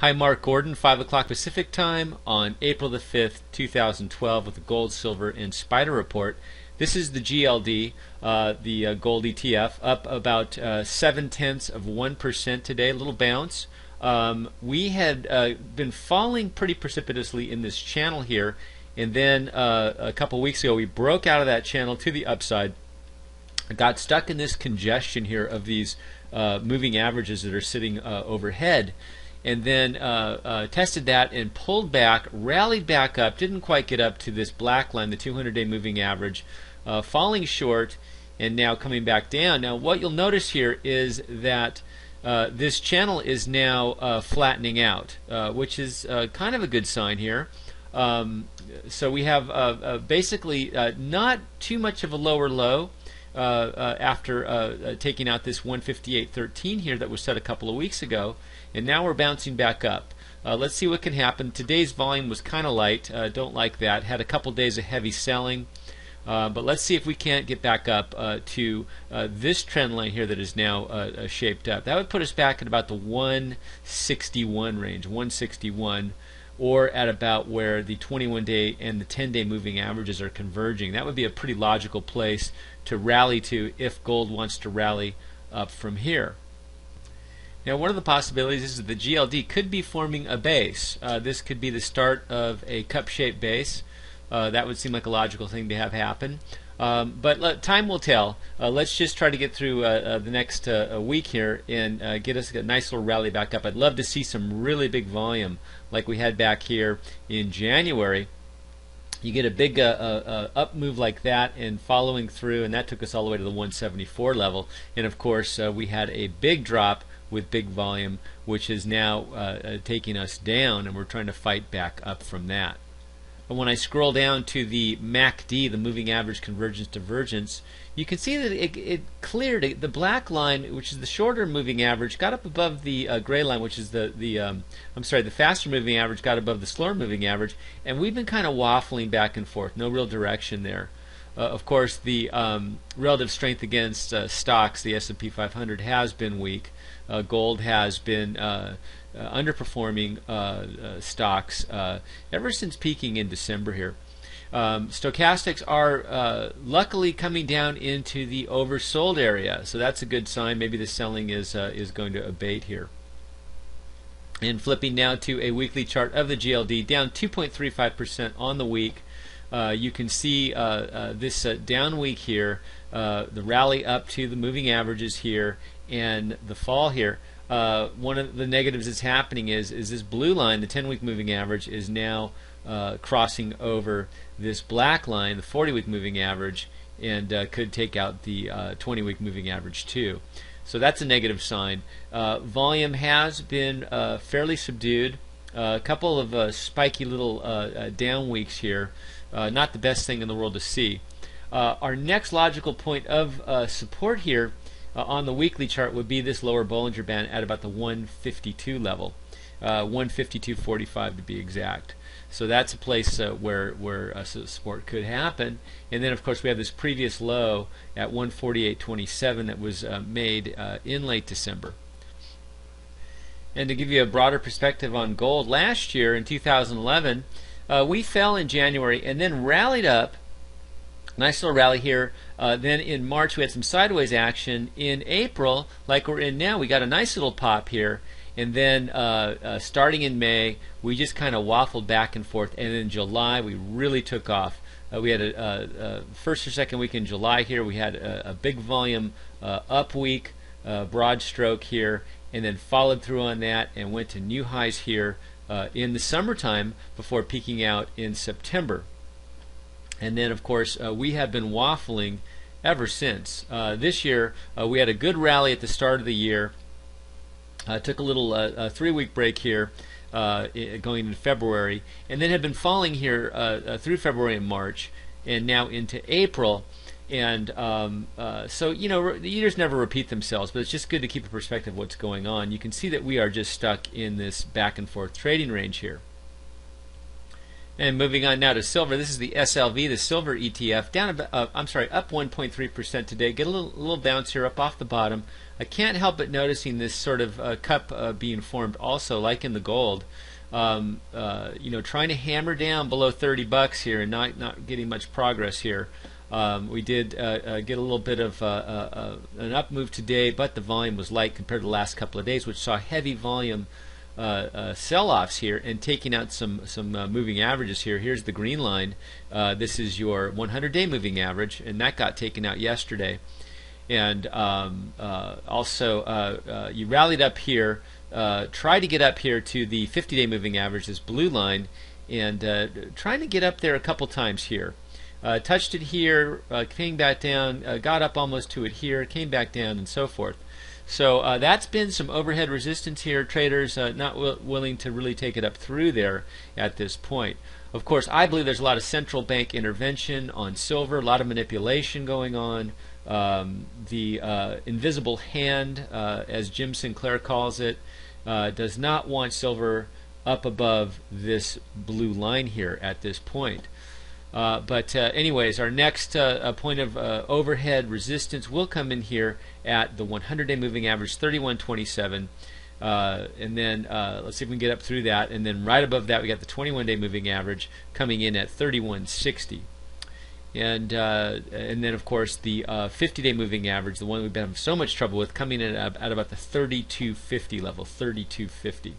Hi, Mark Gordon, 5 o'clock Pacific time on April the 5th, 2012, with the gold, silver, and spider report. This is the GLD, uh, the uh, gold ETF, up about uh, 7 tenths of 1% today, a little bounce. Um, we had uh, been falling pretty precipitously in this channel here, and then uh, a couple weeks ago we broke out of that channel to the upside. Got stuck in this congestion here of these uh, moving averages that are sitting overhead and then uh, uh, tested that and pulled back, rallied back up, didn't quite get up to this black line, the 200 day moving average, uh, falling short, and now coming back down. Now, what you'll notice here is that uh, this channel is now uh, flattening out, uh, which is kind of a good sign here. Um, so we have basically not too much of a lower low. Uh, uh, after uh, taking out this 158.13 here that was set a couple of weeks ago, and now we're bouncing back up. let's see what can happen. Today's volume was kind of light. don't like that. Had a couple days of heavy selling. Uh, but let's see if we can't get back up uh, to uh, this trend line here that is now shaped up. That would put us back at about the 161 range, 161 or at about where the 21 day and the 10 day moving averages are converging. That would be a pretty logical place to rally to if gold wants to rally up from here. Now, one of the possibilities is that the GLD could be forming a base. Uh, this could be the start of a cup shaped base. Uh, that would seem like a logical thing to have happen. Um, but let, time will tell. Uh, let's just try to get through uh, uh the next uh, week here and get us a nice little rally back up. I'd love to see some really big volume like we had back here in January. You get a big up move like that and following through, and that took us all the way to the 174 level. And of course, we had a big drop with big volume, which is now taking us down, and we're trying to fight back up from that. And when I scroll down to the MACD, the moving average convergence divergence, you can see that it, it cleared it. the black line, which is the shorter moving average, got up above the uh, gray line, which is the the um, I'm sorry, the faster moving average got above the slower moving average, and we've been kind of waffling back and forth, no real direction there. Uh, of course, the um, relative strength against uh, stocks, the S&P 500, has been weak. Uh, gold has been uh, uh, underperforming uh, stocks ever since peaking in December here. Um, stochastics are luckily coming down into the oversold area, so that's a good sign. Maybe the selling is is going to abate here. And flipping now to a weekly chart of the GLD, down 2.35% on the week. Uh, you can see uh, uh, this down week here, the rally up to the moving averages here, and the fall here uh, one of the negatives that's happening is is this blue line, the 10-week moving average, is now uh, crossing over this black line, the 40-week moving average, and uh, could take out the 20-week uh, moving average too. So that's a negative sign. Volume has been fairly subdued. a couple of spiky little down weeks here. Not the best thing in the world to see. our next logical point of support here uh, on the weekly chart would be this lower Bollinger Band at about the 152 level, uh, 152.45 to be exact. So that's a place uh, where where uh, support could happen. And then of course we have this previous low at 148.27 that was uh, made uh, in late December. And to give you a broader perspective on gold, last year in 2011, uh, we fell in January and then rallied up Nice little rally here. Uh, then in March we had some sideways action. In April, like we're in now, we got a nice little pop here. And then uh, uh, starting in May, we just kind of waffled back and forth. And in July, we really took off. Uh, we had a, a, a, first or second week in July here. We had a, a big volume uh, up week, uh, broad stroke here, and then followed through on that and went to new highs here in the summertime before peaking out in September. And then, of course, uh, we have been waffling ever since. Uh, this year, uh, we had a good rally at the start of the year. Uh, took a little uh, three week break here uh, going into February, and then had been falling here through February and March, and now into April. And um, so, you know, the years never repeat themselves, but it's just good to keep a perspective of what's going on. You can see that we are just stuck in this back and forth trading range here. And moving on now to silver, this is the SLV, the silver ETF, down. About, uh, I'm sorry, up 1.3% today. Get a little, little bounce here up off the bottom. I can't help but noticing this sort of uh, cup uh, being formed also, like in the gold. Um, uh, you know, trying to hammer down below 30 bucks here and not not getting much progress here. Um, we did uh, uh, get a little bit of an up move today, but the volume was light compared to the last couple of days, which saw heavy volume uh, uh, sell-offs here and taking out some some uh, moving averages here. Here's the green line. Uh, this is your 100-day moving average, and that got taken out yesterday. And um, uh, also, uh, you rallied up here. tried to get up here to the 50-day moving average, this blue line, and trying to get up there a couple times here. Touched it here, came back down, got up almost to it here, came back down, and so forth. So uh, that's been some overhead resistance here. Traders uh, not willing to really take it up through there at this point. Of course, I believe there's a lot of central bank intervention on silver, a lot of manipulation going on. Um, the uh, invisible hand, uh, as Jim Sinclair calls it, uh, does not want silver up above this blue line here at this point. Uh, but uh, anyways, our next uh, point of uh, overhead resistance will come in here at the 100-day moving average 3127. Uh, and then uh, let's see if we can get up through that. And then right above that, we got the 21-day moving average coming in at 3160. And and then of course the 50-day moving average, the one we've been having so much trouble with, coming in at, at about the 3250 level, 3250.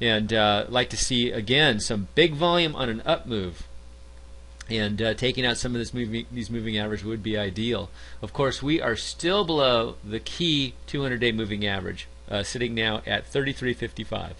And like to see again some big volume on an up move and uh, taking out some of this moving, these moving average would be ideal. Of course, we are still below the key 200-day moving average, uh, sitting now at 33.55.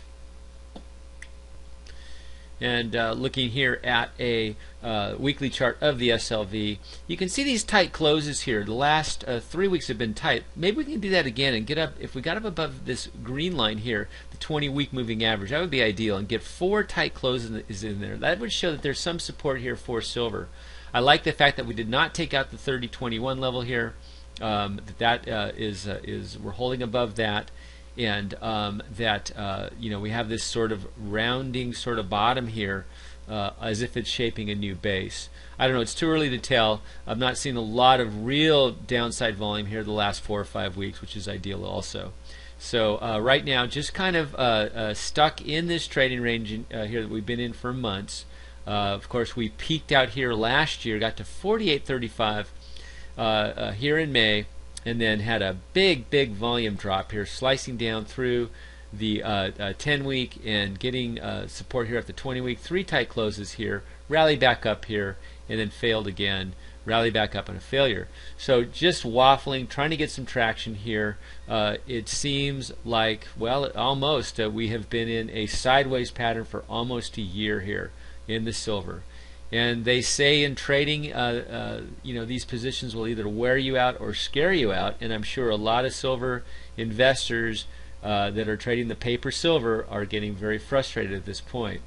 And uh, looking here at a uh, weekly chart of the SLV, you can see these tight closes here. The last uh, three weeks have been tight. Maybe we can do that again and get up. If we got up above this green line here, the 20-week moving average, that would be ideal. And get four tight closes in there. That would show that there's some support here for silver. I like the fact that we did not take out the 30-21 level here. Um, that, that uh, is uh, is we're holding above that and um, that uh, you know we have this sort of rounding sort of bottom here uh, as if it's shaping a new base. I don't know, it's too early to tell. I've not seen a lot of real downside volume here the last four or five weeks, which is ideal also. So uh, right now, just kind of uh, uh, stuck in this trading range in, uh, here that we've been in for months. of course, we peaked out here last year, got to 48.35 here in May and then had a big, big volume drop here, slicing down through the uh, uh, 10 week and getting uh, support here at the 20 week. Three tight closes here, rally back up here, and then failed again. Rally back up and a failure. So just waffling, trying to get some traction here. Uh, it seems like, well, almost uh, we have been in a sideways pattern for almost a year here in the silver. And they say in trading, uh, uh, you know, these positions will either wear you out or scare you out. And I'm sure a lot of silver investors uh, that are trading the paper silver are getting very frustrated at this point.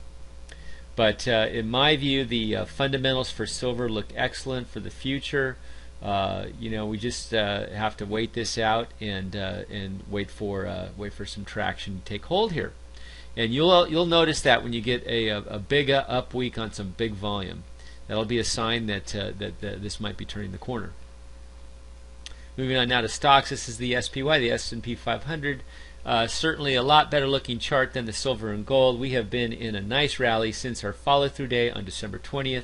But uh, in my view, the uh, fundamentals for silver look excellent for the future. Uh, you know, we just have to wait this out and and wait for wait for some traction to take hold here and you'll you'll notice that when you get a, a, a big up week on some big volume, that'll be a sign that, uh, that, that this might be turning the corner. Moving on now to stocks, this is the SPY, the S&P 500. Uh, certainly a lot better looking chart than the silver and gold. We have been in a nice rally since our follow through day on December 20th.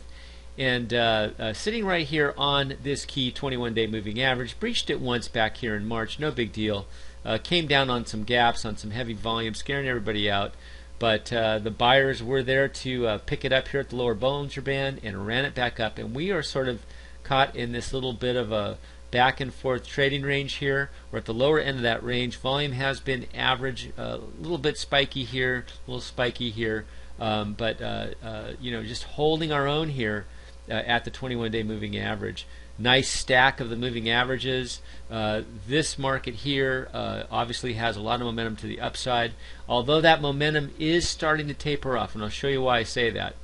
And uh, uh, sitting right here on this key 21 day moving average, breached it once back here in March, no big deal. Uh, came down on some gaps, on some heavy volume, scaring everybody out. But uh, the buyers were there to uh, pick it up here at the lower Bollinger Band and ran it back up. And we are sort of caught in this little bit of a back and forth trading range here. We're at the lower end of that range. Volume has been average, a uh, little bit spiky here, a little spiky here. Um, but uh, uh, you know, just holding our own here at the 21-day moving average nice stack of the moving averages. Uh, this market here uh, obviously has a lot of momentum to the upside, although that momentum is starting to taper off, and I'll show you why I say that.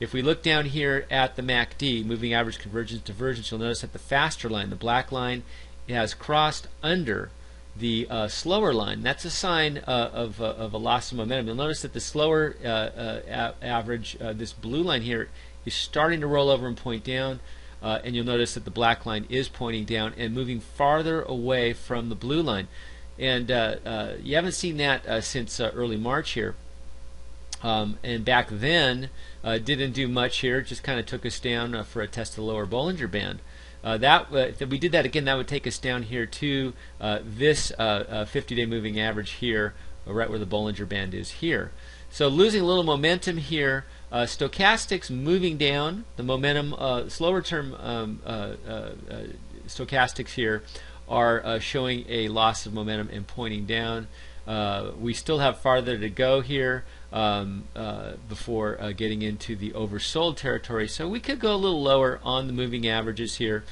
If we look down here at the MACD, moving average convergence divergence, you'll notice that the faster line, the black line, has crossed under the uh, slower line. That's a sign uh, of, uh, of a loss of momentum. You'll notice that the slower uh, uh, average, uh, this blue line here, is starting to roll over and point down. And you'll notice that the black line is pointing down and moving farther away from the blue line. And you haven't seen that since early March here. Um, and back then, didn't do much here, just kind of took us down for a test of the lower Bollinger Band. Uh, that uh, if we did that again, that would take us down here to uh, this 50-day uh, moving average here, right where the Bollinger Band is here. So losing a little momentum here. Uh, stochastics moving down. The momentum, uh, slower term um, stochastics here are showing a loss of momentum and pointing down. we still have farther to go here um, uh, before uh, getting into the oversold territory. So we could go a little lower on the moving averages here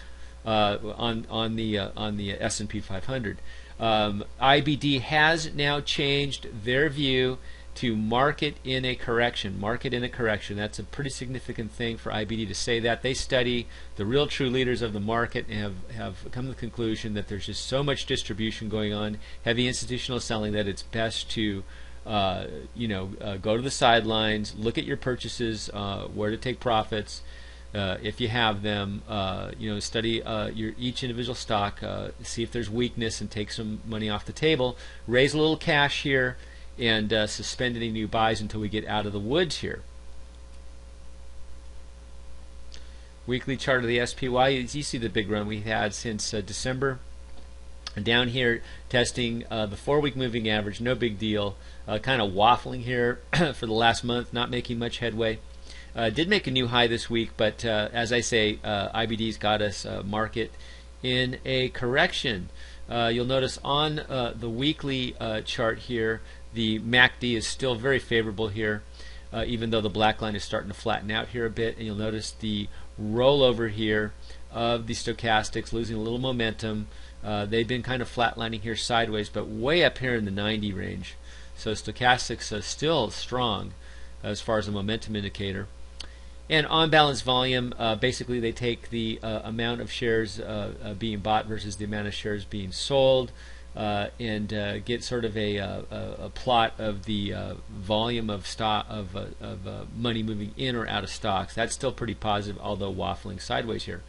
uh, on on the uh, on the S&P 500. Um, IBD has now changed their view to market in a correction. Market in a correction. That's a pretty significant thing for IBD to say that. They study the real true leaders of the market and have, have come to the conclusion that there's just so much distribution going on, heavy institutional selling, that it's best to uh, you know, uh, go to the sidelines, look at your purchases, uh, where to take profits, uh, if you have them. Uh, you know, study uh, your each individual stock, see if there's weakness, and take some money off the table. Raise a little cash here, and suspend any new buys until we get out of the woods here. Weekly chart of the SPY. You see the big run we had since December. And down here, testing uh, the four-week moving average, no big deal. Uh, kind of waffling here for the last month, not making much headway. Uh, did make a new high this week, but uh, as I say, uh, IBD's got us uh, market in a correction. you'll notice on the weekly chart here, the MACD is still very favorable here. even though the black line is starting to flatten out here a bit, and you'll notice the rollover here of the stochastics losing a little momentum. Uh, they've been kind of flatlining here sideways, but way up here in the 90 range. So stochastics are still strong as far as a momentum indicator. And on balance volume, uh, basically they take the uh, amount of shares uh, uh being bought versus the amount of shares being sold, uh, and uh, get sort of a, a, a plot of the volume of stock of, of money moving in or out of stocks. That's still pretty positive, although waffling sideways here.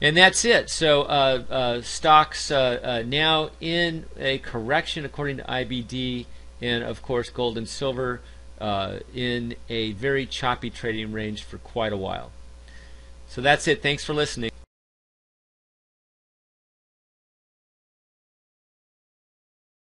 And that's it. So uh, uh, stocks uh, uh now in a correction according to IBD, and of course gold and silver uh, in a very choppy trading range for quite a while. So that's it. Thanks for listening.